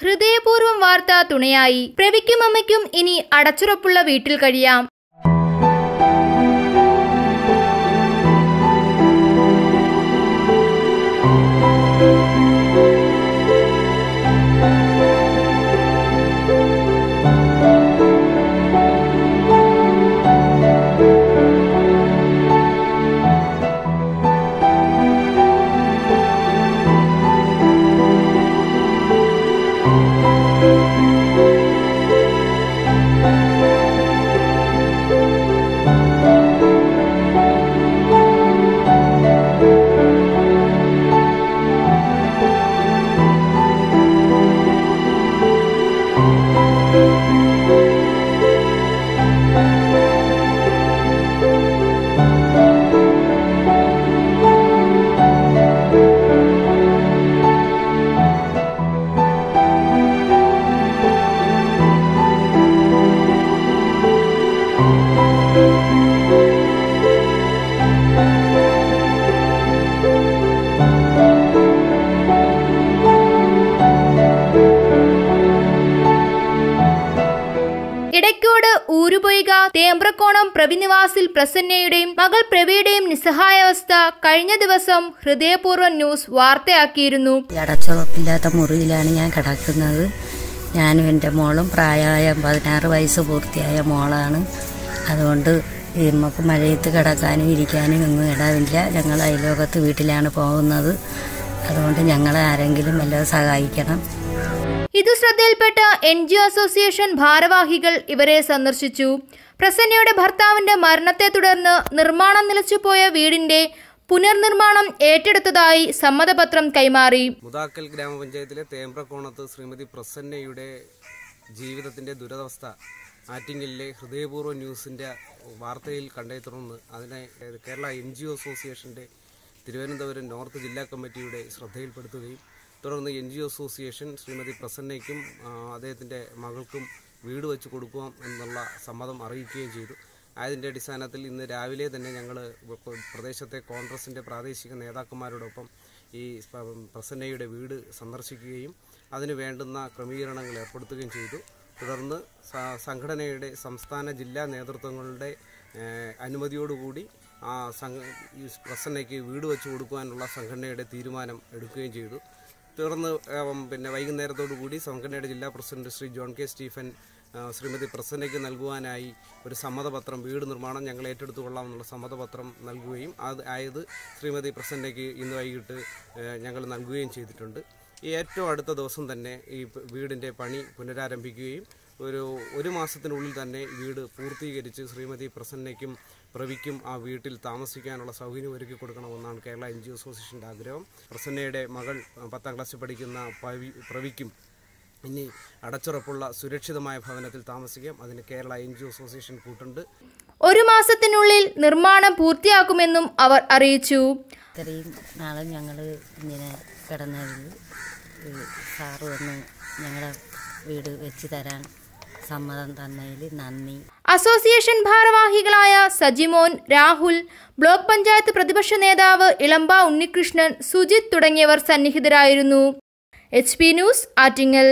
ഹൃദയപൂർവം വാർത്ത തുണയായി. പ്രവിക്കും അമ്മയ്ക്കും ഇനി അടച്ചുറപ്പുള്ള വീട്ടിൽ കഴിയാം. ഇടയ്ക്കോട് ഊരുപൊയ്ക തേമ്പ്രക്കോണം പ്രവിനിവാസിൽ പ്രസന്നയുടെയും മകൾ പ്രവിയുടെയും നിസ്സഹായാവസ്ഥ കഴിഞ്ഞ ദിവസം ഹൃദയപൂർവം ന്യൂസ് വാർത്തയാക്കിയിരുന്നു. അടച്ചുറപ്പില്ലാത്ത മുറിയിലാണ് ഞാൻ കിടക്കുന്നത്. ഞാനും എന്റെ മോളും പ്രായമായ പതിനാറ് വയസ്സ് പൂർത്തിയായ മോളാണ്. അതുകൊണ്ട് നമുക്ക് മഴയത്ത് കിടക്കാനും ഇരിക്കാനും ഒന്നും ഇടാവില്ല ഞങ്ങൾ അയലോകത്ത് വീട്ടിലാണ് പോകുന്നത്. അതുകൊണ്ട് ഞങ്ങളെ ആരെങ്കിലും വല്ലതും സഹായിക്കണം. ഇത് ശ്രദ്ധയിൽപ്പെട്ട എൻ ജി അസോസിയേഷൻ ഭാരവാഹികൾ ഇവരെ സന്ദർശിച്ചു. പ്രസന്നയുടെ ഭർത്താവിന്റെ മരണത്തെ തുടർന്ന് നിർമ്മാണം നിലച്ചുപോയ വീടിന്റെ പുനർനിർമ്മാണം ഏറ്റെടുത്തതായി സമ്മതപത്രം കൈമാറി. മുതാക്കൽ ഗ്രാമപഞ്ചായത്തിലെ തേമ്പ്രക്കോണത്ത് ശ്രീമതി പ്രസന്നയുടെ ജീവിതത്തിന്റെ ദുരവസ്ഥ ആറ്റിങ്ങലിലെ ഹൃദയപൂർവ ന്യൂസിന്റെ വാർത്തയിൽ കണ്ടേ തുടർന്ന് അതിനെ കേരള എൻ ജി ഒ അസോസിയേഷന്റെ തിരുവനന്തപുരം നോർത്ത് ജില്ലാ കമ്മിറ്റിയുടെ ശ്രദ്ധയിൽപ്പെടുത്തുകയും തുടർന്ന് N G O association Shrimati പ്രസന്നയ്ക്കും അദ്ദേഹത്തിന്റെ മകൾക്കും വീട് വെച്ച് കൊടുക്കാം എന്നുള്ള സമ്മതം അറിയിക്കുകയും ചെയ്തു. അതിന്റെ അടിസ്ഥാനത്തിൽ ഇന്ന് രാവിലെ തന്നെ ഞങ്ങൾ പ്രദേശത്തെ കോൺഗ്രസിന്റെ പ്രാദേശിക നേതാക്കന്മാരോടൊപ്പം ഈ പ്രസന്നയുടെ വീട് സന്ദർശിക്കുകയും അതിന് വേണ്ടുന്ന ക്രമീകരണങ്ങൾ ഏർപ്പെടുത്തുകയും ചെയ്തു. തുടർന്ന് സംഘടനയുടെ സംസ്ഥാന ജില്ലാ നേതൃത്വങ്ങളുടെ അനുമതിയോടുകൂടി ആ പ്രസന്നയ്ക്ക് വീട് വെച്ച് കൊടുക്കുവാനുള്ള സംഘടനയുടെ തീരുമാനം എടുക്കുകയും ചെയ്തു. തുടർന്ന് പിന്നെ വൈകുന്നേരത്തോടു കൂടി സംഘടനയുടെ ജില്ലാ president Shri John K Stephen Shrimati പ്രസന്നയ്ക്ക് നൽകുവാനായി ഒരു സമ്മതപത്രം വീട് നിർമ്മാണം ഞങ്ങൾ ഏറ്റെടുത്തു കൊള്ളാമെന്നുള്ള സമ്മതപത്രം നൽകുകയും അത് ആയത് ശ്രീമതി പ്രസന്നയ്ക്ക് ഇന്ന് വൈകിട്ട് ഞങ്ങൾ നൽകുകയും ചെയ്തിട്ടുണ്ട്. ഏറ്റവും അടുത്ത ദിവസം തന്നെ ഈ വീടിന്റെ പണി പുനരാരംഭിക്കുകയും ഒരു ഒരു മാസത്തിനുള്ളിൽ തന്നെ വീട് പൂർത്തീകരിച്ച് ശ്രീമതി പ്രസന്നയ്ക്കും പ്രവിക്കും ആ വീട്ടിൽ താമസിക്കാനുള്ള സൗകര്യം ഒരുക്കി കൊടുക്കണമെന്നാണ് കേരള എൻ ജി ഒ അസോസിയേഷന്റെ ആഗ്രഹം. പ്രസന്നയുടെ മകൾ പത്താം ക്ലാസ്സിൽ പഠിക്കുന്ന പവി പ്രവിക്കും ഇനി അടച്ചുറപ്പുള്ള സുരക്ഷിതമായ ഭവനത്തിൽ താമസിക്കാം. അതിന് Kerala N G O association കൂട്ടുണ്ട്. ഒരു മാസത്തിനുള്ളിൽ നിർമ്മാണം പൂർത്തിയാക്കുമെന്നും അവർ അറിയിച്ചു. ഇത്രയും നാളെ ഞങ്ങൾ ഇങ്ങനെ കിടന്നത് സാറ് വന്ന് ഞങ്ങളുടെ വീട് വെച്ച് തരാൻ സമ്മതം തന്നതിൽ നന്ദി. അസോസിയേഷൻ ഭാരവാഹികളായ സജിമോൻ രാഹുൽ ബ്ലോക്ക് പഞ്ചായത്ത് പ്രതിപക്ഷ നേതാവ് ഇളമ്പ ഉണ്ണികൃഷ്ണൻ സുജിത് തുടങ്ങിയവർ സന്നിഹിതരായിരുന്നു. H P news Attingal.